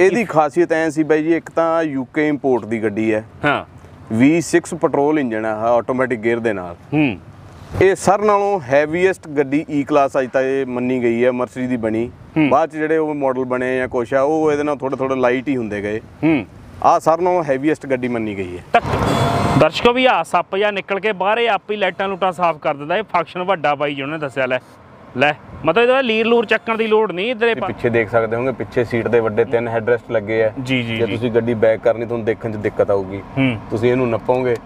ਇਹਦੀ ਖਾਸੀਅਤ ਐ ਸੀ ਬਾਈ ਜੀ ਇੱਕ ਤਾਂ ਯੂਕੇ ਇੰਪੋਰਟ ਦੀ ਗੱਡੀ ਹੈ। ਹਾਂ। V6 ਪੈਟਰੋਲ ਇੰਜਨ ਹੈ ਆਟੋਮੈਟਿਕ ਗੇਅਰ ਦੇ ਨਾਲ। ਹੂੰ। ਇਹ ਸਰ ਨਾਲੋਂ ਹੈਵੀਐਸਟ ਗੱਡੀ ਈ ਕਲਾਸ ਅਜ ਤੱਕ ਇਹ ਮੰਨੀ ਗਈ ਹੈ ਮਰਸਡੀ ਦੀ ਬਣੀ। ਬਾਅਦ ਚ ਜਿਹੜੇ ਉਹ ਮਾਡਲ ਬਣੇ ਜਾਂ ਕੁਛ ਆ ਉਹ ਇਹਦੇ ਨਾਲ ਥੋੜੇ ਥੋੜੇ ਲਾਈਟ ਹੀ ਹੁੰਦੇ ਗਏ। ਹੂੰ। ਆ ਸਰ ਨਾਲੋਂ ਹੈਵੀਐਸਟ ਗੱਡੀ ਮੰਨੀ ਗਈ ਹੈ। ਦਰਸ਼ਕੋ ਵੀ ਆ ਸੱਪ ਜਾਂ ਨਿਕਲ ਕੇ ਬਾਹਰ ਆਪ ਹੀ ਲਾਈਟਾਂ ਲੂਟਾਂ ਸਾਫ਼ ਕਰ ਦਿੰਦਾ। ਇਹ ਫੰਕਸ਼ਨ ਵੱਡਾ ਬਾਈ ਜੀ ਉਹਨੇ ਦੱਸਿਆ ਲੈ। ਲੈ ਮਤਲਬ ਇਹਦਾ ਲੀਰ ਲੂਰ ਚੱਕਣ ਦੀ ਲੋੜ ਨਹੀਂ ਇਧਰੇ ਪਿੱਛੇ ਦੇਖ ਸਕਦੇ ਹੋਗੇ ਪਿੱਛੇ ਸੀਟ ਦੇ ਵੱਡੇ ਤਿੰਨ ਹੈਡਰੈਸਟ ਲੱਗੇ ਆ। ਜੀ ਜੀ ਜੇ ਤੁਸੀਂ ਗੱਡੀ ਬੈਕ ਕਰਨੀ ਤੁਹਾਨੂੰ ਦੇਖਣ 'ਚ ਦਿੱਕਤ ਆਊਗੀ। ਤੁਸੀਂ ਇਹਨੂੰ ਨੱਪੋਗੇ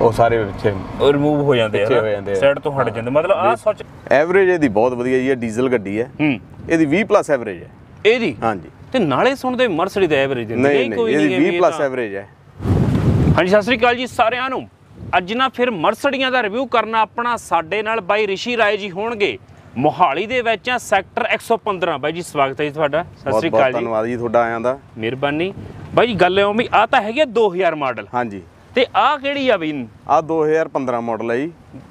ਉਹ ਸਾਰੇ ਪਿੱਛੇ ਉਹ ਰਿਮੂਵ ਹੋ ਜਾਂਦੇ ਆ। ਸਾਈਡ ਤੋਂ ਹਟ ਜਾਂਦੇ ਮਤਲਬ ਆ ਸੋਚ ਐਵਰੇਜ ਇਹਦੀ ਬਹੁਤ ਵਧੀਆ ਜੀ ਇਹ ਡੀਜ਼ਲ ਗੱਡੀ ਹੈ। ਇਹਦੀ 20 ਪਲੱਸ ਐਵਰੇਜ ਹੈ। ਇਹਦੀ? ਹਾਂਜੀ। ਤੇ ਨਾਲੇ ਸੁਣਦੇ ਮਰਸਡੀ ਦਾ ਐਵਰੇਜ ਨਹੀਂ ਕੋਈ ਨਹੀਂ ਇਹਦੀ 20 ਇਹ ਪਲੱਸ ਐਵਰੇਜ ਹੈ। ਹਾਂਜੀ ਸਤਿ ਸ੍ਰੀ ਅਕਾਲ ਜੀ ਸਾਰਿਆਂ ਨੂੰ। ਅੱਜ ਨਾ ਫਿਰ ਮਰਸਡੀਆਂ ਦਾ ਰਿਵਿਊ ਕਰਨਾ ਆਪਣਾ ਸਾਡੇ ਨਾਲ ਬਾਈ ਰਿਸ਼ੀ ਰਾਏ ਜੀ ਹੋਣਗੇ। ਮੋਹਾਲੀ ਦੇ ਵਿੱਚ ਆ ਸੈਕਟਰ 115 ਬਾਈ ਜੀ ਸਵਾਗਤ ਹੈ ਜੀ ਤੁਹਾਡਾ। ਸਤਿ ਸ੍ਰੀ ਅਕਾਲ ਜੀ। ਧੰਨਵਾਦ ਜੀ ਤੁਹਾਡਾ ਆਇਆਂ ਦਾ। ਮਿਹਰਬਾਨੀ। ਬਾਈ ਜੀ ਗੱਲ ਐਵੇਂ ਵੀ ਆ ਤਾਂ ਹੈਗੇ 2000 ਮਾਡਲ। ਹਾਂਜੀ। ਤੇ ਆ ਕਿਹੜੀ ਆ ਬਈ? ਆ 2015 ਮਾਡਲ ਹੈ ਜੀ।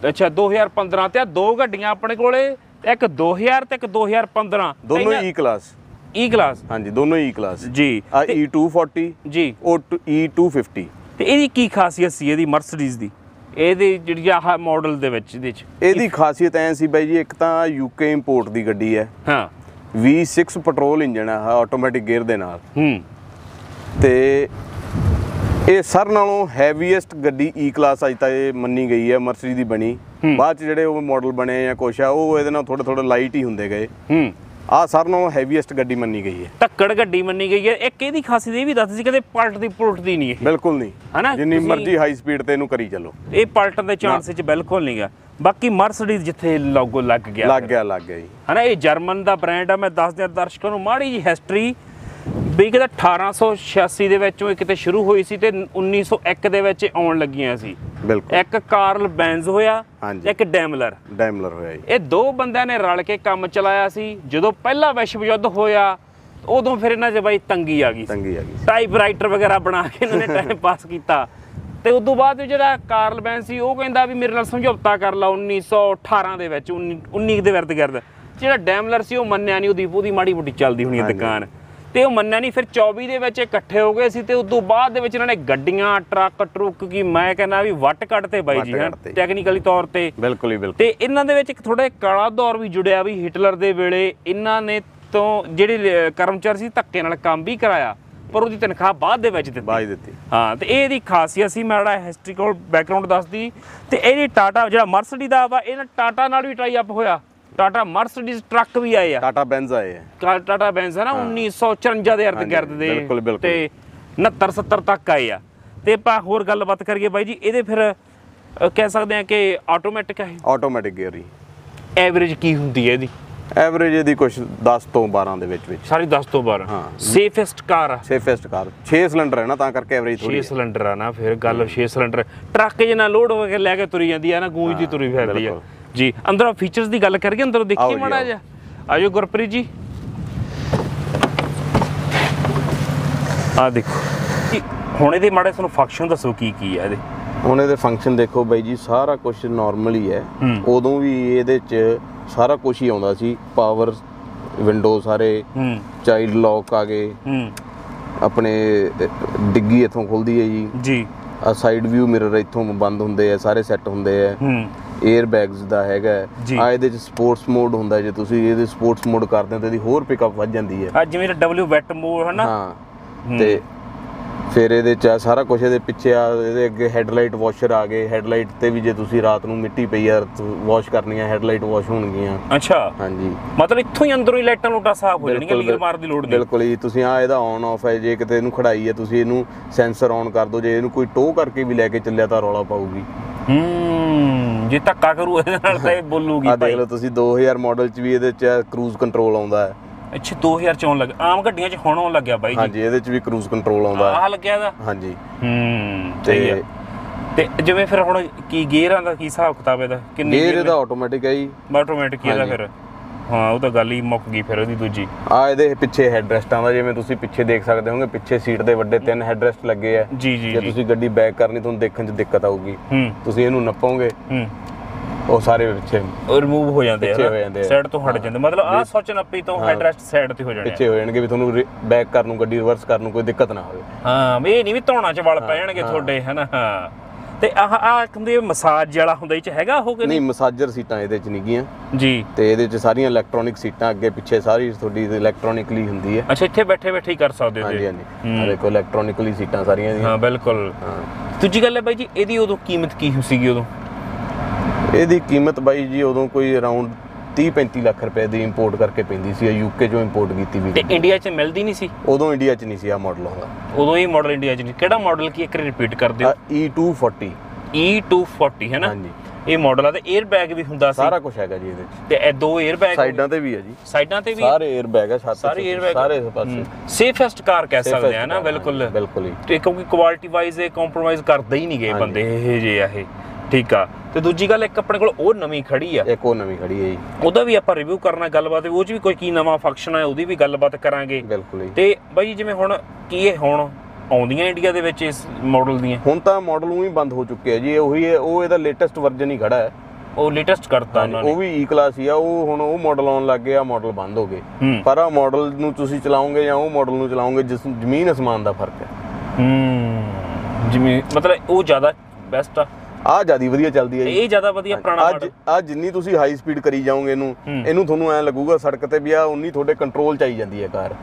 ਅੱਛਾ 2015 ਤੇ ਆ ਦੋ ਗੱਡੀਆਂ ਆਪਣੇ ਕੋਲੇ ਇੱਕ 2000 ਤੇ ਇੱਕ 2015 ਦੋਨੋਂ ਈ ਕਲਾਸ ਈ ਕਲਾਸ ਹਾਂਜੀ ਦੋਨੋਂ ਈ ਕਲਾਸ ਜੀ। ਆ E E240 ਜੀ। ਉਹ E250 ਤੇ ਇਹਦੀ ਕੀ ਖਾਸੀਅਤ ਸੀ ਇਹਦੀ ਮਰਸੀਡੀਜ਼ ਦੀ? ਇਹਦੀ ਜਿਹੜੀ ਆਹ ਮਾਡਲ ਦੇ ਵਿੱਚ ਇਹਦੇ ਚ ਇਹਦੀ ਖਾਸੀਅਤ ਐ ਸੀ ਬਾਈ ਜੀ ਇੱਕ ਤਾਂ ਯੂਕੇ ਇੰਪੋਰਟ ਦੀ ਗੱਡੀ ਹੈ। ਹਾਂ। V6 ਪੈਟਰੋਲ ਇੰਜਨ ਹੈ ਆਟੋਮੈਟਿਕ ਗੇਅਰ ਦੇ ਨਾਲ। ਹੂੰ। ਤੇ ਇਹ ਸਰ ਨਾਲੋਂ ਹੈਵੀਐਸਟ ਗੱਡੀ ਈ ਕਲਾਸ ਅਜ ਤੱਕ ਇਹ ਮੰਨੀ ਗਈ ਹੈ ਮਰਸਡੀ ਦੀ ਬਣੀ। ਬਾਅਦ ਚ ਜਿਹੜੇ ਉਹ ਮਾਡਲ ਬਣੇ ਜਾਂ ਕੁਛ ਆ ਉਹ ਇਹਦੇ ਨਾਲ ਥੋੜੇ ਥੋੜੇ ਲਾਈਟ ਹੀ ਹੁੰਦੇ ਗਏ। ਹੂੰ। ਆ ਸਰ ਨਾਲੋਂ ਹੈਵੀਐਸਟ ਗੱਡੀ ਮੰਨੀ ਗਈ ਹੈ। ਧੱਕੜ ਗੱਡੀ ਮੰਨੀ ਗਈ ਹੈ। ਇੱਕ ਇਹਦੀ ਖਾਸੀਅਤ ਇਹ ਵੀ ਦੱਸਦੀ ਸੀ ਕਹਿੰਦੇ ਪਲਟਦੀ ਪੁਲਟਦੀ ਨਹੀਂ ਇਹ। ਬਿਲਕੁਲ ਨਹੀਂ। ਹਨਾ? ਜਿੰਨੀ ਤੁਸੀਂ- ਮਰਜ਼ੀ ਹਾਈ ਸਪੀਡ ਤੇ ਇਹਨੂੰ ਕਰੀ ਚੱਲੋ। ਇਹ ਪਲਟਣ ਦੇ ਚਾਂਸ ਵਿੱਚ ਬਿਲਕੁਲ ਨਹੀਂਗਾ ਬਾਕੀ ਮਰਸੀਡੀਜ਼ ਜਿੱਥੇ ਲੋਗੋ ਲੱਗ ਗਿਆ। ਲੱਗ ਗਿਆ ਲੱਗ ਗਿਆ ਜੀ। ਹਨਾ ਇਹ ਜਰਮਨ ਦਾ ਬ੍ਰਾਂਡ ਆ। ਮੈਂ ਦੱਸ ਦਿਆਂ ਦਰਸ਼ਕਾਂ ਨੂੰ ਮਾੜੀ ਜੀ ਹਿਸਟਰੀ ਵੀ ਕਿਤੇ 1886 ਦੇ ਵਿੱਚੋਂ ਇਹ ਕਿਤੇ ਸ਼ੁਰੂ ਹੋਈ ਸੀ ਤੇ 1901 ਦੇ ਵਿੱਚ ਇਹ ਆਉਣ ਲੱਗੀਆਂ ਸੀ। ਬਿਲਕੁਲ। ਇੱਕ ਕਾਰਲ ਬੈਂਜ਼ ਹੋਇਆ ਹਾਂਜੀ। ਇੱਕ ਡੈਮਲਰ। ਡੈਮਲਰ ਹੋਇਆ ਜੀ। ਇਹ ਦੋ ਬੰਦਿਆਂ ਨੇ ਰਲ ਕੇ ਕੰਮ ਚਲਾਇਆ ਸੀ। ਜਦੋਂ ਪਹਿਲਾ ਵਿਸ਼ਵ ਯੁੱਧ ਹੋਇਆ ਉਦੋਂ ਫਿਰ ਇਹਨਾਂ 'ਚ ਬਾਈ ਤੰਗੀ ਆ ਗਈ ਤੰਗੀ ਆ ਗਈ। ਟਾਈਪਰਾਈਟਰ ਵਗੈਰਾ ਬਣਾ ਕੇ ਇਹਨਾਂ ਨੇ ਟਾਈਮ ਪਾਸ ਕੀਤਾ। ਤੇ ਉਸ ਤੋਂ ਬਾਅਦ ਜਿਹੜਾ ਕਾਰਲ ਬੈਂਸ ਸੀ ਉਹ ਕਹਿੰਦਾ ਵੀ ਮੇਰੇ ਨਾਲ ਸਮਝੌਤਾ ਕਰ ਲਾ 1918 ਦੇ ਵਿੱਚ 19 19 ਦੇ ਵਿਰਦ ਗਿਰਦ। ਜਿਹੜਾ ਡੈਮਲਰ ਸੀ ਉਹ ਮੰਨਿਆ ਨਹੀਂ ਉਹਦੀ ਉਹਦੀ ਮਾੜੀ ਮੋਟੀ ਚੱਲਦੀ ਹੋਣੀ। ਦੁਕਾਨ। ਤੇ ਉਹ ਮੰਨਿਆ ਨਹੀਂ। ਫਿਰ 24 ਦੇ ਵਿੱਚ ਇਕੱਠੇ ਹੋ ਗਏ ਸੀ ਤੇ ਉਸ ਤੋਂ ਬਾਅਦ ਦੇ ਵਿੱਚ ਇਹਨਾਂ ਨੇ ਗੱਡੀਆਂ ਟਰੱਕ ਟਰੁੱਕ ਕੀ ਮੈਂ ਕਹਿੰਦਾ ਵੀ ਵੱਟ ਕੱਢਤੇ ਬਾਈ ਜੀ ਹਾਂ। ਟੈਕਨੀਕਲੀ ਤੌਰ ਤੇ। ਬਿਲਕੁਲ ਹੀ ਬਿਲਕੁਲ। ਤੇ ਇਹਨਾਂ ਦੇ ਵਿੱਚ ਇੱਕ ਥੋੜਾ ਕਾਲਾ ਦੌਰ ਵੀ ਜੁੜਿਆ ਵੀ ਹਿਟਲਰ ਦੇ ਵੇਲੇ। ਇਹਨਾਂ ਨੇ ਤੋਂ ਜਿਹੜੇ ਕਰਮਚਾਰੀ ਸੀ ਧੱਕੇ ਨਾਲ ਕੰਮ ਵੀ ਕਰਾਇਆ ਪਰ ਉਹਦੀ ਤਨਖਾਹ ਬਾਅਦ ਦੇ ਵਿੱਚ ਦਿੱਤੀ। ਬਾਈ ਦਿੱਤੀ। ਹਾਂ ਤੇ ਇਹ ਇਹਦੀ ਖਾਸੀਅਤ ਸੀ ਮੈਂ ਜਿਹੜਾ ਹਿਸਟਰੀਕਲ ਬੈਕਗ੍ਰਾਉਂਡ ਦੱਸਦੀ। ਤੇ ਇਹਦੀ ਟਾਟਾ ਜਿਹੜਾ ਮਰਸੀਡੀ ਦਾ ਵਾ ਇਹਨਾਂ ਟਾਟਾ ਨਾਲ ਵੀ ਟਾਈ ਅਪ ਹੋਇਆ। ਟਾਟਾ ਮਰਸੀਡੀਜ਼ ਟਰੱਕ ਵੀ ਆਏ ਆ। ਟਾਟਾ ਬੈਂਜ਼ ਆਏ ਟਾ- ਟਾਟਾ ਬੈਂਜ਼ ਹੈ। ਨਾ 1954 ਦੇ ਹਾਂਜੀ, ਗਿਰਦ ਦੇ। ਤੇ 69 70 ਤੱਕ ਆਏ ਆ। ਤੇ ਆਪਾਂ ਹੋਰ ਗੱਲਬਾਤ ਕਰੀਏ ਬਾਈ ਜੀ ਇਹਦੇ ਫਿਰ ਕਹਿ ਸਕਦੇ ਆ ਕਿ ਆਟੋਮੈਟਿਕ ਹੈ ਆਟੋਮੈਟਿਕ ਗੇਅਰ ਹੀ ਐਵਰੇਜ ਕੀ ਹੁੰਦੀ ਹੈ ਇਹਦੀ? ਐਵਰੇਜ ਇਹਦੀ ਕੁਝ 10 ਤੋਂ 12 ਦੇ ਵਿੱਚ ਵਿੱਚ। ਸਾਰੀ 10 ਤੋਂ 12 ਹਾਂ। ਸੇਫੈਸਟ ਕਾਰ ਆ। ਸੇਫੈਸਟ ਕਾਰ 6 ਸਿਲੰਡਰ ਹੈ ਨਾ ਤਾਂ ਕਰਕੇ ਐਵਰੇਜ 6 ਥੋੜੀ ਸਿਲੰਡਰ ਆ ਨਾ ਫਿਰ ਗੱਲ 6 ਸਿਲੰਡਰ ਟਰੱਕ ਜਿਹਾ ਲੋਡ ਹੋ ਕੇ ਲੈ ਕੇ ਤੁਰੀ ਜਾਂਦੀ ਆ ਨਾ ਗੂੰਜਦੀ ਤੁਰੀ ਫਿਰਦੀ ਆ। ਜੀ ਅੰਦਰੋਂ ਫੀਚਰਸ ਦੀ ਗੱਲ ਕਰੀਏ ਅੰਦਰੋਂ ਦੇਖੀਏ ਮਾੜਾ। ਜਿਹਾ। ਆਜੋ ਗੁਰਪ੍ਰੀਤ ਜੀ। ਆ ਦੇਖੋ। ਹੁਣ ਇਹਦੇ ਮਾੜੇ ਤੁਹਾਨੂੰ ਫੰਕਸ਼ਨ ਦੱਸੋ ਕੀ ਕੀ ਆ ਇਹਦੇ। ਹੁਣ ਇਹਦੇ ਫੰਕਸ਼ਨ ਦੇਖੋ ਬਾਈ ਜੀ ਸਾਰਾ ਕੁਝ ਨਾਰਮਲ ਹੀ। ਹੈ। ਹੂੰ। ਉਦੋਂ ਵੀ ਇਹਦੇ ਚ ਸਾਰਾ ਕੁਝ ਹੀ ਆਉਂਦਾ ਸੀ। ਪਾਵਰ ਵਿੰਡੋ ਸਾਰੇ ਹੂੰ। ਚਾਈਲਡ ਲੌਕ ਆ ਗਏ। ਹੂੰ। ਆਪਣੇ ਡਿੱਗੀ ਇੱਥੋਂ ਖੁੱਲਦੀ ਹੈ ਜੀ। ਜੀ। ਆ ਸਾਈਡ ਵਿਊ ਮਿਰਰ ਇੱਥੋਂ ਬੰਦ ਹੁੰਦੇ ਆ ਸਾਰੇ ਸੈੱਟ ਹੁੰਦੇ ਆ। ਹੂੰ। 에ਅਰ ਬੈਗਸ ਦਾ ਹੈਗਾ। ਆ ਇਹਦੇ ਚ ਸਪੋਰਟਸ ਮੋਡ ਹੁੰਦਾ ਜੇ ਤੁਸੀਂ ਇਹਦੇ ਸਪੋਰਟਸ ਮੋਡ ਕਰਦੇ ਹੋ ਤਾਂ ਇਹਦੀ ਹੋਰ ਪਿਕਅਪ ਵੱਧ ਜਾਂਦੀ ਹੈ। ਆ ਜਿਵੇਂ ਡਬਲਯੂ ਵੈਟ ਮੋਡ ਹਨਾ ਹਾਂ ਤੇ ਫਿਰ ਇਹਦੇ ਚ ਸਾਰਾ ਕੁਝ ਇਹਦੇ ਪਿੱਛੇ ਆ ਇਹਦੇ ਅੱਗੇ ਹੈਡਲਾਈਟ ਵਾਸ਼ਰ ਆ ਗਏ। ਹੈਡਲਾਈਟ ਤੇ ਵੀ ਜੇ ਤੁਸੀਂ ਰਾਤ ਨੂੰ ਮਿੱਟੀ ਪਈ ਆ ਵਾਸ਼ ਕਰਨੀ ਆ ਹੈਡਲਾਈਟ ਵਾਸ਼ ਹੋਣਗੀਆਂ। ਅੱਛਾ। ਹਾਂਜੀ। ਮਤਲਬ ਇੱਥੋਂ ਹੀ ਅੰਦਰੋਂ ਹੀ ਲਾਈਟਾਂ ਲੂਟਾਂ ਸਾਫ਼ ਹੋ ਜਾਣਗੀਆਂ ਲੀਰ ਮਾਰ ਦੀ ਲੋੜ ਨਹੀਂ। ਬਿਲਕੁਲ ਜੀ। ਤੁਸੀਂ ਆ ਇਹਦਾ ਆਨ ਆਫ ਹੈ। ਜੇ ਕਿਤੇ ਇਹਨੂੰ ਖੜਾਈ ਹੈ ਤੁਸੀਂ ਇਹਨੂੰ ਸੈਂਸਰ ਆਨ ਕਰ ਦਿਓ। ਜੇ ਇਹਨੂੰ ਕੋਈ ਟੋ ਕਰਕੇ ਵੀ ਲੈ ਕੇ ਚੱਲਿਆ ਤਾਂ ਰੌਲਾ ਪਾਊਗੀ। ਹੂੰ ਜੇ ਧੱਕਾ ਕਰੂ ਇਹਦੇ ਨਾਲ ਤਾਂ ਇਹ ਬੋਲੂਗੀ ਆ ਦੇਖ ਲਓ ਤੁਸੀਂ 2000 ਮਾਡਲ ਚ ਵੀ ਇਹਦੇ ਚ ਕਰੂਜ਼ ਕੰਟਰੋਲ ਆਉਂਦਾ ਹੈ। ਅੱਛਾ 2000 ਚ ਆਉਣ ਲੱਗਾ ਆਮ ਗੱਡੀਆਂ ਚ ਹੁਣ ਆਉਣ ਲੱਗਿਆ ਬਾਈ ਜੀ। ਹਾਂਜੀ ਇਹਦੇ ਚ ਵੀ ਕਰੂਜ਼ ਕੰਟਰੋਲ ਆਉਂਦਾ ਹੈ। ਆਹ ਲੱਗਿਆ ਦਾ ਹਾਂਜੀ। ਹੂੰ ਸਹੀ ਤੇ ਤੇ ਜਿਵੇਂ ਫਿਰ ਹੁਣ ਕੀ ਗੇਅਰਾਂ ਦਾ ਕੀ ਹਿਸਾਬ ਕਿਤਾਬ ਇਹਦਾ? ਕਿੰਨੇ ਗੇਅਰ ਇਹਦਾ ਆਟੋਮੈਟਿਕ ਹੈ ਜੀ। ਆਟੋਮੈਟਿਕ ਇਹਦਾ ਹਾਂਜੀ। ਫਿਰ। ਹਾਂ ਉਹ ਤਾਂ ਗੱਲ ਹੀ ਮੁੱਕ ਗਈ ਫਿਰ ਉਹਦੀ ਦੂਜੀ। ਆ ਇਹਦੇ ਪਿੱਛੇ ਹੈਡਰੈਸਟਾਂ ਦਾ ਜਿਵੇਂ ਤੁਸੀਂ ਪਿੱਛੇ ਦੇਖ ਸਕਦੇ ਹੋਗੇ ਪਿੱਛੇ ਸੀਟ ਦੇ ਵੱਡੇ ਤਿੰਨ ਹੈਡਰੈਸਟ ਲੱਗੇ ਆ। ਜੀ ਜੀ ਜੇ ਤੁਸੀਂ ਗੱਡੀ ਬੈਕ ਕਰਨੀ ਤੁਹਾਨੂੰ ਦੇਖਣ 'ਚ ਦਿੱਕਤ ਆਊਗੀ। ਤੁਸੀਂ ਇਹਨੂੰ ਨੱਪੋਗੇ ਉਹ ਸਾਰੇ ਪਿੱਛੇ ਰਿਮੂਵ ਹੋ ਜਾਂਦੇ ਆ। ਸਾਈਡ ਤੋਂ ਹਟ ਜਾਂਦੇ। ਮਤਲਬ ਆਹ ਸੋਚ ਨੱਪੀ ਤੋਂ ਹੈਡਰੈਸਟ ਸਾਈਡ ਤੇ ਹੋ ਜਾਣੇ ਆ। ਪਿੱਛੇ ਹੋ ਜਾਣਗੇ ਵੀ ਤੁਹਾਨੂੰ ਬੈਕ ਕਰਨ ਨੂੰ ਗੱਡੀ ਰਿਵਰਸ ਕਰਨ ਨੂੰ ਕੋਈ ਦਿੱਕਤ ਨਾ ਹੋਵੇ। ਹਾਂ ਵੀ ਇਹ ਨਹੀਂ ਵੀ ਧੌਣਾ ਚ ਵਲ ਪੈ ਜਾਣਗੇ ਤੁਹਾਡੇ ਹਨਾ ਹਾਂ ਤੇ ਆਹ ਆਹ ਕਹਿੰਦੇ ਮਸਾਜ ਵਾਲਾ ਹੁੰਦਾ ਇਹ ਚ ਹੈਗਾ ਉਹ ਕਿ ਨਹੀਂ ਮਸਾਜਰ ਸੀਟਾਂ ਇਹਦੇ ਚ ਨਹੀਂ ਗੀਆਂ ਜੀ। ਤੇ ਇਹਦੇ ਚ ਸਾਰੀਆਂ ਇਲੈਕਟ੍ਰੋਨਿਕ ਸੀਟਾਂ ਅੱਗੇ ਪਿੱਛੇ ਸਾਰੀ ਤੁਹਾਡੀ ਇਲੈਕਟ੍ਰੋਨਿਕਲੀ ਹੁੰਦੀ ਹੈ। ਅੱਛਾ ਇੱਥੇ ਬੈਠੇ ਬੈਠੇ ਹੀ ਕਰ ਸਕਦੇ ਹੋ ਹਾਂਜੀ। ਹਾਂਜੀ। ਆ ਦੇਖੋ ਇਲੈਕਟ੍ਰੋਨਿਕਲੀ ਸੀਟਾਂ ਸਾਰੀਆਂ ਦੀਆਂ ਹਾਂ ਬਿਲਕੁਲ। ਹਾਂ। ਦੂਜੀ ਗੱਲ ਹੈ ਬਾਈ ਜੀ ਇਹਦੀ ਉਦੋਂ ਕੀਮਤ ਕੀ ਸੀਗੀ ਉਦੋਂ? ਇਹਦੀ ਕੀਮਤ ਬਾਈ ਜੀ ਉਦੋਂ ਕੋਈ ਅਰਾਊਂਡ 30 35 ਲੱਖ ਰੁਪਏ ਦੀ ਇੰਪੋਰਟ ਕਰਕੇ ਪੈਂਦੀ ਸੀ ਯੂਕੇ ਚੋਂ ਇੰਪੋਰਟ ਕੀਤੀ ਵੀ ਤੇ ਇੰਡੀਆ 'ਚ ਮਿਲਦੀ ਨਹੀਂ ਸੀ? ਉਦੋਂ ਇੰਡੀਆ 'ਚ ਨਹੀਂ ਸੀ ਆ ਮਾਡਲ ਹੁੰਦਾ ਉਦੋਂ ਇਹ ਮਾਡਲ ਇੰਡੀਆ 'ਚ ਨਹੀਂ। ਕਿਹੜਾ ਮਾਡਲ ਕੀ ਇੱਕ ਰਿਪੀਟ ਕਰ ਦਿਓ? E240 E240 e ਹੈ ਨਾ? ਹਾਂਜੀ। ਇਹ ਮਾਡਲ ਆ ਤੇ 에ਅਰ ਵੀ ਹੁੰਦਾ ਸੀ। ਸਾਰਾ ਕੁਝ ਹੈਗਾ ਜੀ ਇਹਦੇ ਵਿੱਚ ਤੇ ਇਹ ਦੋ 에ਅਰ ਸਾਈਡਾਂ ਤੇ ਵੀ ਹੈ ਜੀ। ਸਾਈਡਾਂ ਤੇ ਵੀ? ਸਾਰੇ 에ਅਰ ਆ ਛੱਤ ਸਾਰੇ 에ਅਰ ਬੈਗ ਸਾਰੇ ਪਾਸੇ। ਸੇਫੈਸਟ ਕਾਰ ਕਹਿ ਸਕਦੇ ਆ ਨਾ ਬਿਲਕੁਲ। ਬਿਲਕੁਲ ਹੀ ਤੇ ਕਿਉਂਕਿ ਕੁਆਲਿਟੀ ਵਾਈਜ਼ ਇਹ ਕੰਪਰੋਮਾਈਜ਼ ਕਰਦੇ ਹੀ ਨਹੀਂ ਗਏ ਬੰਦੇ ਇਹ ਜੇ ਆ ਠੀਕ ਆ। ਤੇ ਦੂਜੀ ਗੱਲ ਇੱਕ ਆਪਣੇ ਕੋਲ ਉਹ ਨਵੀਂ ਖੜੀ ਆ। ਇੱਕ ਉਹ ਨਵੀਂ ਖੜੀ ਹੈ ਜੀ। ਉਹਦਾ ਵੀ ਆਪਾਂ ਰਿਵਿਊ ਕਰਨਾ ਗੱਲਬਾਤ ਉਹ ਚ ਵੀ ਕੋਈ ਕੀ ਨਵਾਂ ਫੰਕਸ਼ਨ ਹੈ ਉਹਦੀ ਵੀ ਗੱਲਬਾਤ ਕਰਾਂਗੇ। ਬਿਲਕੁਲ ਹੀ ਤੇ ਬਾਈ ਜਿਵੇਂ ਹੁਣ ਕੀ ਇਹ ਹੁਣ ਆਉਂਦੀਆਂ ਇੰਡੀਆ ਦੇ ਵਿੱਚ ਇਸ ਮਾਡਲ ਦੀਆਂ? ਹੁਣ ਤਾਂ ਮਾਡਲ ਉਹ ਹੀ ਬੰਦ ਹੋ ਚੁੱਕੇ ਆ ਜੀ ਉਹੀ ਹੈ ਉਹ ਇਹਦਾ ਲੇਟੈਸਟ ਵਰਜ਼ਨ ਹੀ ਖੜਾ ਹੈ। ਉਹ ਲੇਟੈਸਟ ਕਰਤਾ ਉਹਨਾਂ ਉਹ ਨੇ ਵੀ ਈ ਕਲਾਸ ਹੀ ਆ ਉਹ ਹੁਣ ਉਹ ਮਾਡਲ ਆਉਣ ਲੱਗ ਗਿਆ ਮਾਡਲ ਬੰਦ ਹੋ ਗਏ। ਪਰ ਆ ਮਾਡਲ ਨੂੰ ਤੁਸੀਂ ਚਲਾਓਗੇ ਜਾਂ ਉਹ ਮਾਡਲ ਨੂੰ ਚਲਾਓਗੇ ਜਿਸ ਜ਼ਮੀਨ ਅਸਮਾਨ ਦਾ ਫ਼ਰਕ ਹੈ। ਹੂੰ। ਜਿਵੇਂ ਮਤਲਬ ਉਹ ਜ਼ਿਆਦਾ ਬੈਸਟ ਆ। ਆ ਜਿਆਦੀ ਵਧੀਆ ਚੱਲਦੀ ਹੈ ਜੀ। ਇਹ ਜ਼ਿਆਦਾ ਵਧੀਆ ਪੁਰਾਣਾ ਅੱਜ ਮਾਡਲ ਆ ਜਿੰਨੀ ਤੁਸੀਂ ਹਾਈ ਸਪੀਡ ਕਰੀ ਜਾਓਗੇ ਇਹਨੂੰ। ਇਹਨੂੰ ਤੁਹਾਨੂੰ ਐ ਲੱਗੂਗਾ ਸੜਕ ਤੇ ਵੀ ਆ ਉਨੀ ਤੁਹਾਡੇ ਕੰਟਰੋਲ ਚ ਆਈ ਜਾਂਦੀ ਹੈ ਕਾਰ।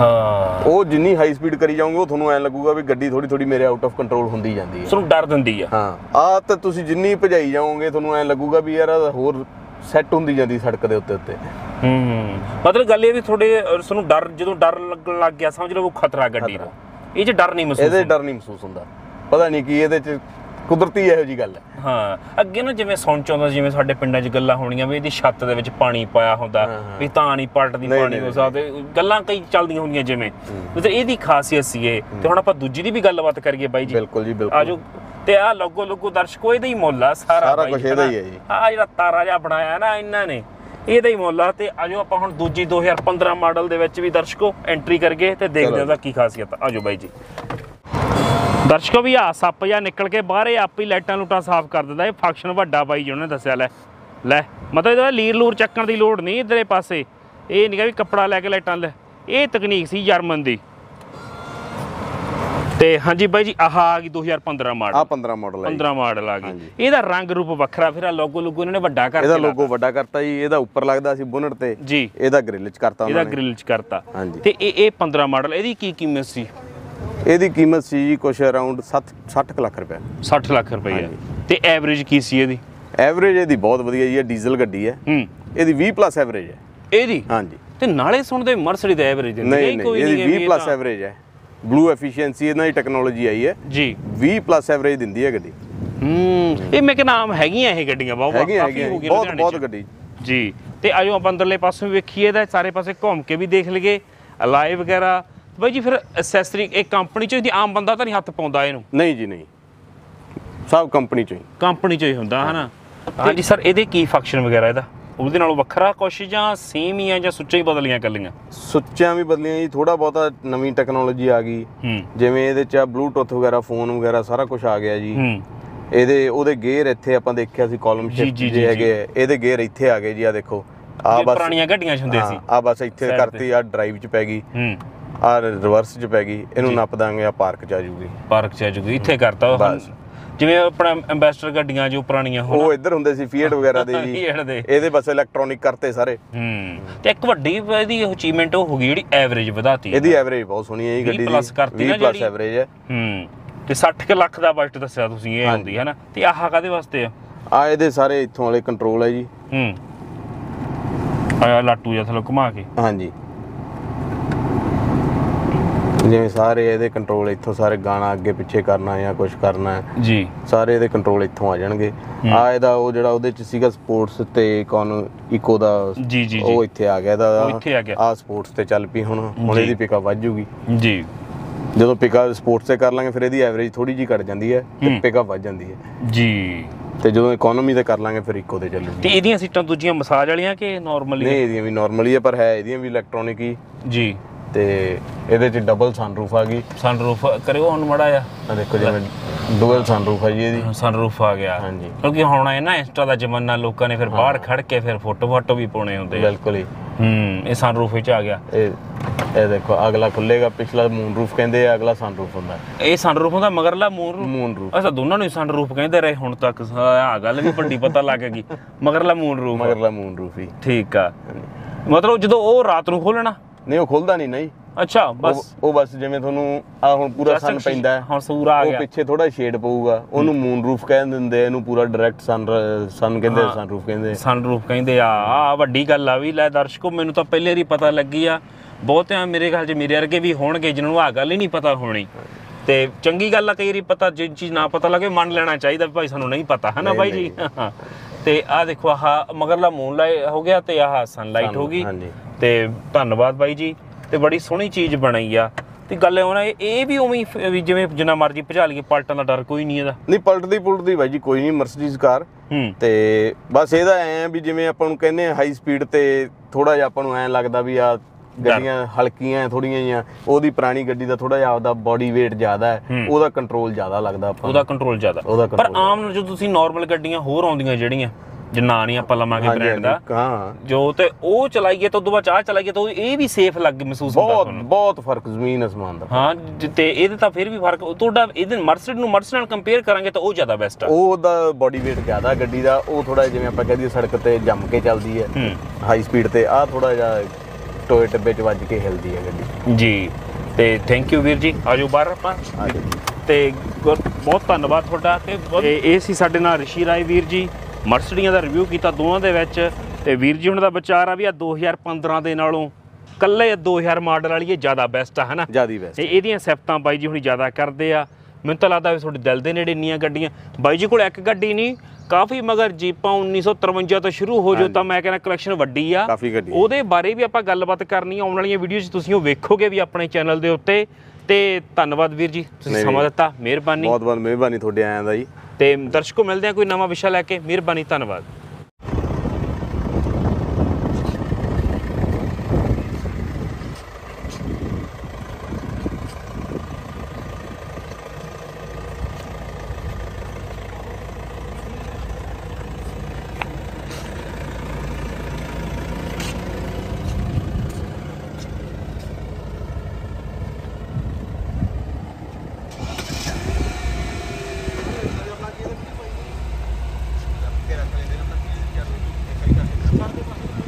ਹਾਂ। ਉਹ ਜਿੰਨੀ ਹਾਈ ਸਪੀਡ ਕਰੀ ਜਾਓਗੇ ਉਹ ਤੁਹਾਨੂੰ ਐ ਲੱਗੂਗਾ ਵੀ ਗੱਡੀ ਥੋੜੀ ਥੋੜੀ ਮੇਰੇ ਆਊਟ ਆਫ ਕੰਟਰੋਲ ਹੁੰਦੀ ਜਾਂਦੀ ਹੈ। ਤੁਹਾਨੂੰ ਡਰ ਦਿੰਦੀ ਆ। ਹਾਂ। ਆ ਤਾਂ ਤੁਸੀਂ ਜਿੰਨੀ ਭਜਾਈ ਜਾਓਗੇ ਤੁਹਾਨੂੰ ਐ ਲੱਗੂਗਾ ਵੀ ਯਾਰ ਹੋਰ ਸੈੱਟ ਹੁੰਦੀ ਜਾਂਦੀ ਸੜਕ ਦੇ ਉੱਤੇ ਉੱਤੇ। ਹੂੰ ਮਤਲਬ ਗੱਲ ਇਹ ਵੀ ਤੁਹਾਡੇ ਤੁਹਾਨੂੰ ਡਰ ਜਦੋਂ ਡਰ ਲੱਗਣ ਲੱਗ ਗਿਆ ਸਮਝ ਲਓ ਉਹ ਖਤਰਾ ਗੱਡੀ ਦਾ। ਇਹ 'ਚ ਡਰ ਨਹੀਂ ਮਹਿਸੂਸ ਇਹਦੇ ਡਰ ਨਹੀਂ ਮਹਿਸੂਸ ਹੁੰਦਾ। ਪਤਾ ਨਹੀਂ ਕੀ ਇਹਦੇ ਚ ਕੁਦਰਤੀ ਇਹੋ ਜੀ ਗੱਲ ਹੈ। ਹਾਂ ਅੱਗੇ ਨਾ ਜਿਵੇਂ ਸੁਣ ਚ ਆਉਂਦਾ ਜਿਵੇਂ ਸਾਡੇ ਪਿੰਡਾਂ 'ਚ ਗੱਲਾਂ ਹੋਣੀਆਂ ਵੀ ਇਹਦੀ ਛੱਤ ਦੇ ਵਿੱਚ ਪਾਣੀ ਪਾਇਆ ਹੁੰਦਾ। ਵੀ ਤਾਂ ਨਹੀਂ ਪਲਟਦੀ ਪਾਣੀ ਹੋ ਸਕਦੇ ਗੱਲਾਂ ਕਈ ਚੱਲਦੀਆਂ ਹੁੰਦੀਆਂ ਜਿਵੇਂ। ਮਤਲਬ ਇਹਦੀ ਖਾਸੀਅਤ ਸੀ ਇਹ। ਤੇ ਹੁਣ ਆਪਾਂ ਦੂਜੀ ਦੀ ਵੀ ਗੱਲਬਾਤ ਕਰੀਏ ਬਾਈ ਜੀ। ਬਿਲਕੁਲ ਜੀ ਬਿਲਕੁਲ। ਆਜੋ। ਤੇ ਆ ਲੋਗੋ ਲੋਗੋ ਦਰਸ਼ਕੋ ਇਹਦਾ ਹੀ ਮੁੱਲ ਆ ਸਾਰਾ ਸਾਰਾ ਕੁਛ ਇਹਦਾ ਹੀ ਹੈ ਜੀ। ਆ ਜਿਹੜਾ ਤਾਰਾ ਜਿਹਾ ਬਣਾਇਆ ਨਾ ਇਹਨਾਂ ਨੇ ਇਹਦਾ ਹੀ ਮੁੱਲ ਆ। ਤੇ ਆਜੋ ਆਪਾਂ ਹੁਣ ਦੂਜੀ 2015 ਮਾਡਲ ਦੇ ਵਿੱਚ ਵੀ ਦਰਸ਼ਕੋ ਐਂਟਰੀ ਕਰਗੇ ਤੇ ਦੇਖਦੇ ਹਾਂ ਚਲੋ। ਉਹਦਾ ਕੀ ਖਾਸੀਅਤ ਆ। ਆਜੋ ਬਾਈ ਜੀ। ਦਰਸ਼ਕੋ ਵੀ ਆ ਸੱਪ ਜਾਂ ਨਿਕਲ ਕੇ ਬਾਹਰ ਇਹ ਆਪੇ ਹੀ ਲਾਈਟਾਂ ਲੂਟਾਂ ਸਾਫ਼ ਕਰ ਦਿੰਦਾ। ਇਹ ਫੰਕਸ਼ਨ ਵੱਡਾ ਬਾਈ ਜੀ ਉਹਨੇ ਦੱਸਿਆ ਲੈ ਲੈ ਮਤਲਬ ਇਹਦਾ ਲੀਰ ਲੂਰ ਚੱਕਣ ਦੀ ਲੋੜ ਨਹੀਂ ਇਧਰੇ ਪਾਸੇ। ਇਹ ਨਹੀਂ ਵੀ ਕੱਪੜਾ ਲੈ ਕੇ ਲਾਈਟਾਂ ਲੈ ਇਹ ਤਕਨੀਕ ਸੀ ਜਰਮਨ ਦੀ। ਤੇ ਹਾਂਜੀ ਬਾਈ ਜੀ ਆਹ ਆ ਗਈ 2015 ਮਾਡਲ ਆ 15 ਮਾਡਲ ਹੈ ਜੀ। 15 ਮਾਡਲ ਆ ਗਈ। ਇਹਦਾ ਰੰਗ ਰੂਪ ਵੱਖਰਾ ਫਿਰ ਆ ਲੋਗੋ ਲੋਗੋ ਇਹਨਾਂ ਨੇ ਵੱਡਾ ਕਰ ਇਹਦਾ ਲੋਗੋ ਵੱਡਾ ਕਰਤਾ ਜੀ ਇਹਦਾ ਉੱਪਰ ਲੱਗਦਾ ਸੀ ਬੁਨਟ ਤੇ। ਜੀ। ਇਹਦਾ ਗ੍ਰਿਲ ਚ ਕਰਤਾ ਇਹਦਾ ਉਹਨਾਂ ਨੇ। ਗ੍ਰਿਲ ਚ ਕਰਤਾ। ਹਾਂਜੀ। ਤੇ ਇਹ ਇਹ 15 ਮਾਡਲ ਇਹਦੀ ਕੀ ਕੀਮਤ ਸੀ? ਇਹਦੀ ਕੀਮਤ ਸੀ ਜੀ ਕੁਛ ਅਰਾਊਂਡ 7 60 ਕੁ ਲੱਖ ਰੁਪਏ। 60 ਲੱਖ ਰੁਪਏ ਤੇ ਐਵਰੇਜ ਕੀ ਸੀ ਇਹਦੀ? ਐਵਰੇਜ ਇਹਦੀ ਬਹੁਤ ਵਧੀਆ ਜੀ ਇਹ ਡੀਜ਼ਲ ਗੱਡੀ ਹੈ। ਹੂੰ। ਇਹਦੀ 20 ਪਲੱਸ ਐਵਰੇਜ ਹੈ। ਇਹਦੀ? ਹਾਂਜੀ। ਤੇ ਨਾਲੇ ਸੁਣਦੇ ਮਰਸਡੀ ਦਾ ਐਵਰੇਜ ਨਹੀਂ ਇਹ ਨਹੀਂ ਕੋਈ ਇਹਦੀ ਨਹੀਂ 20 ਪਲੱਸ ਐਵਰੇਜ ਹੈ। ਬਲੂ ਐਫੀਸ਼ੀਐਂਸੀ ਇਹਨਾਂ ਦੀ ਟੈਕਨੋਲੋਜੀ ਆਈ ਹੈ। ਜੀ। 20 ਪਲੱਸ ਐਵਰੇਜ ਦਿੰਦੀ ਹੈ ਗੱਡੀ। ਹੂੰ ਇਹ ਮੈਂ ਕਿ ਨਾਮ ਹੈਗੀਆਂ ਇਹ ਗੱਡੀਆਂ ਬਹੁਤ ਕਾਫੀ ਹੋ ਗਈਆਂ ਬਹੁਤ ਬਹੁਤ। ਗੱਡੀ। ਜੀ ਤੇ ਆਜੋ ਆਪਾਂ ਅੰਦਰਲੇ ਪਾਸੋਂ ਵੇਖੀਏ ਇਹਦਾ ਸਾਰੇ ਪਾਸੇ ਘੁੰਮ ਕੇ ਵੀ ਦੇਖ ਲਈਏ। ਅਲਾਈ ਵਗੈਰਾ ਬਾਈ ਜੀ ਫਿਰ ਐਕਸੈਸਰੀ ਇਹ ਕੰਪਨੀ ਚੋਂ ਦੀ ਆਮ ਬੰਦਾ ਤਾਂ ਨਹੀਂ ਹੱਥ ਪਾਉਂਦਾ ਇਹਨੂੰ? ਨਹੀਂ ਜੀ ਨਹੀਂ। ਸਭ ਕੰਪਨੀ ਚੋਂ ਹੀ। ਕੰਪਨੀ ਚੋਂ ਹੀ ਹੁੰਦਾ ਹਨਾ? ਹਾਂਜੀ ਸਰ ਇਹਦੇ ਕੀ ਫੰਕਸ਼ਨ ਵਗੈਰਾ ਇਹਦਾ? ਉਹਦੇ ਨਾਲੋਂ ਵੱਖਰਾ ਕੁਛ ਜਾਂ ਸੇਮ ਹੀ ਆ ਜਾਂ ਸੁੱਚਾ ਹੀ ਬਦਲੀਆਂ ਕੱਲੀਆਂ ਸੁੱਚਾਂ ਵੀ ਬਦਲੀਆਂ ਜੀ ਥੋੜਾ ਬਹੁਤਾ ਨਵੀਂ ਟੈਕਨੋਲੋਜੀ ਆ ਗਈ। ਹੂੰ। ਜਿਵੇਂ ਇਹਦੇ ਚ ਬਲੂਟੁੱਥ ਵਗੈਰਾ ਫੋਨ ਵਗੈਰਾ ਸਾਰਾ ਕੁਝ ਆ ਗਿਆ ਜੀ। ਹੂੰ। ਇਹਦੇ ਉਹਦੇ ਗੇਅਰ ਇੱਥੇ ਆਪਾਂ ਦੇਖਿਆ ਸੀ ਕਾਲਮ ਜੀ, ਸ਼ਿਫਟ ਜੀ, ਜੇ ਜੀ, ਹੈਗੇ ਆ। ਇਹਦੇ ਗੇਅਰ ਇੱਥੇ ਆ ਗਏ ਜੀ ਆ ਦੇਖੋ ਆ ਜੇ ਬਸ ਪੁਰਾਣੀਆਂ ਗੱਡੀਆਂ 'ਚ ਹੁੰਦੇ ਸੀ। ਆ ਬਸ ਇੱਥੇ Side ਕਰਤੀ ਆ ਡਰਾਈਵ ਚ ਪੈ ਗਈ। ਹੂੰ। ਆ ਰਿਵਰਸ ਚ ਪੈ ਗਈ ਇਹਨੂੰ ਨੱਪ ਦਾਂਗੇ ਆ ਪਾਰਕ ਚ ਆ ਜੂਗੀ। ਪਾਰਕ 'ਚ ਆ ਜੂਗੀ ਇੱਥੇ ਕਰਤਾ ਉਹ। ਬਸ। ਜਿਵੇਂ ਆਪਣਾ ਐਂਬੈਸਡਰ ਗੱਡੀਆਂ ਜੋ ਪੁਰਾਣੀਆਂ ਹੋਣ। ਉਹ ਇੱਧਰ ਹੁੰਦੇ ਸੀ ਫੀਟ ਵਗੈਰਾ ਦੇ ਜੀ। Fiat ਦੇ। ਇਹਦੇ ਬਸ ਇਲੈਕਟ੍ਰੋਨਿਕ ਕਰਤੇ ਸਾਰੇ। ਹੂੰ ਤੇ ਇੱਕ ਵੱਡੀ ਇਹਦੀ ਅਚੀਵਮੈਂਟ ਉਹ ਹੋ ਗਈ ਜਿਹੜੀ ਐਵਰੇਜ ਵਧਾਤੀ ਇਹਦੀ ਐਵਰੇਜ ਬਹੁਤ ਸੋਹਣੀ ਹੈ 20 ਗੱਡੀ ਦੀ। plus ਕਰਤੀ ਨਾ 20 ਪਲੱਸ ਜਿਹੜੀ। ਐਵਰੇਜ ਹੈ। ਹੂੰ ਤੇ 60 ਕੁ ਲੱਖ ਦਾ ਬਜਟ ਦੱਸਿਆ ਤੁਸੀਂ ਇਹ ਹੁੰਦੀ ਹੈ ਨਾ। ਤੇ ਆਹ ਕਾਦੇ ਵਾਸਤੇ ਆ? ਆ ਇਹਦੇ ਸਾਰੇ ਇੱਥੋਂ ਵਾਲੇ ਕੰਟਰੋਲ ਹੈ ਜੀ। ਹੂੰ। ਆਇਆ ਲਾਟੂ ਜਿਹਾ ਥੱਲੇ ਘੁਮਾ ਕੇ। ਹਾਂਜੀ। ਜਿਵੇਂ ਸਾਰੇ ਇਹਦੇ ਕੰਟਰੋਲ ਇੱਥੋਂ ਸਾਰੇ ਗਾਣਾ ਅੱਗੇ ਪਿੱਛੇ ਕਰਨਾ ਜਾਂ ਕੁਝ ਕਰਨਾ ਜੀ। ਸਾਰੇ ਇਹਦੇ ਕੰਟਰੋਲ ਇੱਥੋਂ ਆ ਜਾਣਗੇ। ਆ ਇਹਦਾ ਉਹ ਜਿਹੜਾ ਉਹਦੇ ਚ ਸੀਗਾ ਸਪੋਰਟਸ ਤੇ ਇਕੋਨ ਇਕੋ ਦਾ ਜੀ ਜੀ ਉਹ ਇੱਥੇ ਆ ਗਿਆ ਇਹਦਾ। ਇੱਥੇ ਆ ਗਿਆ। ਆ ਸਪੋਰਟਸ ਤੇ ਚੱਲ ਪਈ ਹੁਣ ਹੁਣ। ਇਹਦੀ ਪਿਕਅਪ ਵੱਧ ਜੂਗੀ। ਜੀ। ਜਦੋਂ ਪਿਕਅਪ ਸਪੋਰਟਸ ਤੇ ਕਰ ਲਾਂਗੇ ਫਿਰ ਇਹਦੀ ਐਵਰੇਜ ਥੋੜੀ ਜੀ ਘਟ ਜਾਂਦੀ ਹੈ ਤੇ। ਪਿਕਅਪ ਵੱਧ ਜਾਂਦੀ ਹੈ। ਜੀ। ਤੇ ਜਦੋਂ ਇਕਨੋਮੀ ਤੇ ਕਰ ਲਾਂਗੇ ਫਿਰ ਇਕੋ ਤੇ ਚੱਲੂਗੀ। ਤੇ ਇਹਦੀਆਂ ਸੀਟਾਂ ਦੂਜੀਆਂ ਮਸਾਜ ਵਾਲੀਆਂ ਕਿ ਨਾਰਮਲੀ ਨਹੀਂ ਇਹਦੀਆਂ ਵੀ ਨਾਰਮਲੀ ਹੈ ਪਰ ਹੈ ਇਹਦੀਆਂ ਵੀ ਇਲੈਕਟ੍ਰੋਨਿਕ ਹੀ। ਜੀ। ਤੇ ਇਹਦੇ 'ਚ ਡਬਲ ਸਨਰੂਫ ਆ ਗਈ। ਸਨਰੂਫ ਕਰਿਓ ਹੁਣ ਮੜਾ ਆ ਆ ਦੇਖੋ ਜਿਵੇਂ ਡੁਅਲ ਸਨਰੂਫ ਆ ਜੀ ਇਹਦੀ। ਸਨਰੂਫ ਆ ਗਿਆ। ਹਾਂਜੀ। ਕਿਉਂਕਿ ਹੁਣ ਇਹ ਨਾ ਇੰਸਟਾ ਦਾ ਜ਼ਮਾਨਾ ਲੋਕਾਂ ਨੇ ਫਿਰ ਬਾਹਰ ਖੜ ਕੇ ਫਿਰ ਫੋਟੋ ਫੋਟੋ ਵੀ ਪਾਉਣੇ ਹੁੰਦੇ ਆ। ਬਿਲਕੁਲ ਹੀ ਹੂੰ ਇਹ ਸਨਰੂਫ ਵਿੱਚ ਆ ਗਿਆ। ਇਹ ਇਹ ਦੇਖੋ ਅਗਲਾ ਖੁੱਲੇਗਾ ਪਿਛਲਾ ਮੂਨ ਰੂਫ ਕਹਿੰਦੇ ਆ ਅਗਲਾ ਸਨਰੂਫ ਹੁੰਦਾ। ਇਹ ਸਨਰੂਫ ਹੁੰਦਾ ਮਗਰਲਾ ਮੂਨ ਰੂਫ ਮੂਨ ਰੂਫ ਅਸਾਂ ਦੋਨਾਂ ਨੂੰ ਸਨਰੂਫ ਕਹਿੰਦੇ ਰਹੇ ਹੁਣ ਤੱਕ। ਆ ਗੱਲ ਵੀ ਵੱਡੀ ਪਤਾ ਲੱਗ ਗਈ। ਮਗਰਲਾ ਮੂਨ ਰੂਫ ਮਗਰਲਾ ਮੂਨ ਰੂਫ ਹੀ। ਠੀਕ ਆ। ਮਤਲਬ ਜਦੋਂ ਉਹ ਰਾਤ ਨੂੰ ਖੋਲਣਾ ਨਹੀਂ ਉਹ ਖੁੱਲਦਾ ਨਹੀਂ ਨਹੀਂ। ਅੱਛਾ ਉਹ ਬਸ। ਉਹ ਬਸ ਜਿਵੇਂ ਤੁਹਾਨੂੰ ਆ ਹੁਣ ਪੂਰਾ ਸਨ ਪੈਂਦਾ ਹੁਣ ਸੂਰ ਆ ਉਹ ਗਿਆ। ਪਿੱਛੇ ਥੋੜਾ ਸ਼ੇਡ ਪਊਗਾ। ਉਹਨੂੰ ਮੂਨ ਰੂਫ ਕਹਿ ਦਿੰਦੇ ਇਹਨੂੰ ਪੂਰਾ ਡਾਇਰੈਕਟ ਸਨ ਸਨ ਕਹਿੰਦੇ ਸਨ ਰੂਫ ਕਹਿੰਦੇ ਸਨਰੂਫ ਕਹਿੰਦੇ ਆ। ਆ ਵੱਡੀ ਗੱਲ ਆ ਵੀ ਲੈ ਦਰਸ਼ਕੋ ਮੈਨੂੰ ਤਾਂ ਪਹਿਲੇ ਹੀ ਪਤਾ ਲੱਗੀ ਆ। ਬਹੁਤਿਆਂ ਮੇਰੇ ਖਿਆਲ 'ਚ ਮੇਰੇ ਵਰਗੇ ਵੀ ਹੋਣਗੇ ਜਿਨ੍ਹਾਂ ਨੂੰ ਆ ਗੱਲ ਹੀ ਨਹੀਂ ਪਤਾ ਹੋਣੀ। ਤੇ ਚੰਗੀ ਗੱਲ ਆ ਕਈ ਵਾਰੀ ਪਤਾ ਜੇ ਚੀਜ਼ ਨਾ ਪਤਾ ਲੱਗੇ ਮੰਨ ਲੈਣਾ ਚਾਹੀਦਾ ਵੀ ਭਾਈ ਸਾਨੂੰ ਨਹੀਂ ਪਤਾ। ਹੈ ਨਾ ਬਾਈ ਜੀ? ਤੇ ਆ ਦੇਖੋ ਆਹ ਮਗਰਲਾ ਮੂਨ ਲਾਈਟ ਹੋ ਗਿਆ ਤੇ ਆਹ ਸਨਲਾਈਟ ਹੋ ਗਈ। ਹਾਂਜੀ। ਤੇ ਧੰਨਵਾਦ ਬਾਈ ਜੀ ਤੇ ਬੜੀ ਸੋਹਣੀ ਚੀਜ਼ ਬਣਾਈ ਆ। ਤੇ ਗੱਲ ਇਹ ਹੋਣਾ ਇਹ ਵੀ ਉਵੇਂ ਹੀ ਫ- ਵੀ ਜਿਵੇਂ ਜਿੰਨਾ ਮਰਜ਼ੀ ਭਜਾ ਲਈਏ ਪਲਟਣ ਦਾ ਡਰ ਕੋਈ ਨਹੀਂ ਇਹਦਾ। ਨਹੀਂ ਪਲਟਦੀ ਪੁਲਟਦੀ ਬਾਈ ਜੀ ਕੋਈ ਨਹੀਂ ਮਰਸੀਡੀਜ਼ ਕਾਰ ਹੂੰ। ਤੇ ਬਸ ਇਹਦਾ ਐ ਵੀ ਜਿਵੇਂ ਆਪਾਂ ਨੂੰ ਕਹਿੰਦੇ ਆ ਹਾਈ ਸਪੀਡ ਤੇ ਥੋੜਾ ਜਿਹਾ ਆਪਾਂ ਨੂੰ ਐ ਲੱਗਦਾ ਵੀ ਆ ਗੱਡੀਆਂ ਹਲਕੀਆਂ ਥੋੜੀਆਂ ਜਿਹੀਆਂ। ਉਹਦੀ ਪੁਰਾਣੀ ਗੱਡੀ ਦਾ ਥੋੜਾ ਜਿਹਾ ਆਪਦਾ ਬਾਡੀ weight ਜ਼ਿਆਦਾ ਹੈ। ਉਹਦਾ ਕੰਟਰੋਲ ਜ਼ਿਆਦਾ ਲੱਗਦਾ ਆਪਾਂ। ਉਹਦਾ ਕੰਟਰੋਲ ਜ਼ਿਆਦਾ। ਉਹਦਾ ਪਰ ਆਮ ਜਦੋਂ ਤੁਸੀਂ ਨਾਰਮਲ ਗੱਡੀਆਂ ਹੋਰ ਆਉਂਦੀਆਂ ਜਿਹੜੀਆਂ ਜਿੰਨਾ ਨਹੀਂ ਆਪਾਂ ਲਵਾਂਗੇ ਬ੍ਰਾਂਡ ਦਾ ਹਾਂ। ਜੋ ਤੇ ਉਹ ਚਲਾਈਏ ਤਾਂ ਉਦੋਂ ਬਾਅਦ ਚਾਹ ਚਲਾਈਏ ਤਾਂ ਇਹ ਵੀ ਸੇਫ ਲੱਗ ਮਹਿਸੂਸ ਹੁੰਦਾ ਬਹੁਤ ਤੁਹਾਨੂੰ। ਬਹੁਤ ਫ਼ਰਕ ਜ਼ਮੀਨ ਅਸਮਾਨ ਦਾ। ਹਾਂ ਜ- ਤੇ ਇਹਦੇ ਤਾਂ ਫਿਰ ਵੀ ਫ਼ਰਕ ਤੁਹਾਡਾ ਇਹਦੇ ਮਰਸਡ ਨੂੰ ਮਰਸਡ ਨਾਲ ਕੰਪੇਅਰ ਕਰਾਂਗੇ ਤਾਂ ਉਹ ਜ਼ਿਆਦਾ ਬੈਸਟ ਆ। ਉਹ ਦਾ ਬਾਡੀ weight ਜ਼ਿਆਦਾ ਗੱਡੀ ਦਾ ਉਹ ਥੋੜਾ ਜਿਵੇਂ ਆਪਾਂ ਕਹਦੇ ਸੜਕ ਤੇ ਜੰਮ ਕੇ ਚੱਲਦੀ ਹੂੰ। ਹਾਈ ਸਪੀਡ ਤੇ ਆ ਥੋੜਾ ਜਿਹਾ ਟੋਏ ਟੱਬੇ ਚ ਵੱਜ ਕੇ ਹਿਲਦੀ ਹੈ ਗੱਡੀ। ਜੀ ਤੇ ਥੈਂਕ ਯੂ ਵੀਰ ਜੀ। ਆਜੋ ਬਾਹਰ ਆਪਾਂ। ਤੇ ਬਹੁਤ ਧੰਨਵਾਦ ਤੁਹਾਡਾ। ਤੇ ਇਹ ਸੀ ਸਾਡੇ ਨਾਲ ਰਿਸ਼ੀ ਰਾਏ ਵੀਰ ਜੀ। ਮਰਸਡੀਆਂ ਦਾ ਰਿਵਿਊ ਕੀਤਾ ਦੋਵਾਂ ਦੇ ਵਿੱਚ। ਤੇ ਵੀਰ ਜੀ ਹੁਣ ਦਾ ਵਿਚਾਰ ਆ ਵੀ ਆ 2015 ਦੇ ਨਾਲੋਂ ਕੱਲੇ 2000 ਮਾਡਲ ਵਾਲੀ ਇਹ ਜ਼ਿਆਦਾ ਬੈਸਟ ਆ ਹਨਾ? ਜਿਆਦੀ ਬੈਸਟ ਤੇ ਇਹਦੀਆਂ ਸਿਫਤਾਂ ਬਾਈ ਜੀ ਹੁਣੀ ਜ਼ਿਆਦਾ ਕਰਦੇ ਆ। ਮੈਨੂੰ ਤਾਂ ਲੱਗਦਾ ਵੀ ਤੁਹਾਡੇ ਦਿਲ ਦੇ ਨੇੜੇ ਇੰਨੀਆਂ ਗੱਡੀਆਂ। ਬਾਈ ਜੀ ਕੋਲ ਇੱਕ ਗੱਡੀ ਨਹੀਂ ਕਾਫੀ ਮਗਰ ਜੀਪਾਂ 1953 ਤੋਂ ਸ਼ੁਰੂ ਹੋ ਜੋ ਤਾਂ ਮੈਂ ਕਹਿੰਦਾ ਕਲੈਕਸ਼ਨ ਵੱਡੀ ਆ। ਉਹਦੇ ਬਾਰੇ ਵੀ ਆਪਾਂ ਗੱਲਬਾਤ ਕਰਨੀ ਆ। ਆਉਣ ਵਾਲੀਆਂ ਵੀਡੀਓ 'ਚ ਤੁਸੀਂ ਉਹ ਵੇਖੋਗੇ ਵੀ ਆਪਣੇ ਚੈਨਲ ਦੇ ਉੱਤੇ। ਤੇ ਧੰਨਵਾਦ ਵੀਰ ਜੀ ਤੁਸੀਂ ਸਮਾਂ ਦਿੱਤਾ। ਮਿਹਰਬਾਨੀ। ਬਹੁਤ ਬਹੁਤ ਮਿਹਰਬਾਨੀ ਤੁਹਾਡੇ ਆਇਆਂ ਦਾ ਜੀ। ਤੇ ਦਰਸ਼ਕੋ ਮਿਲਦੇ ਆ ਕੋਈ ਨਵਾਂ ਵਿਸ਼ਾ ਲੈ ਕੇ। ਮਿਹਰਬਾਨੀ ਧੰਨਵਾਦ। Gracias.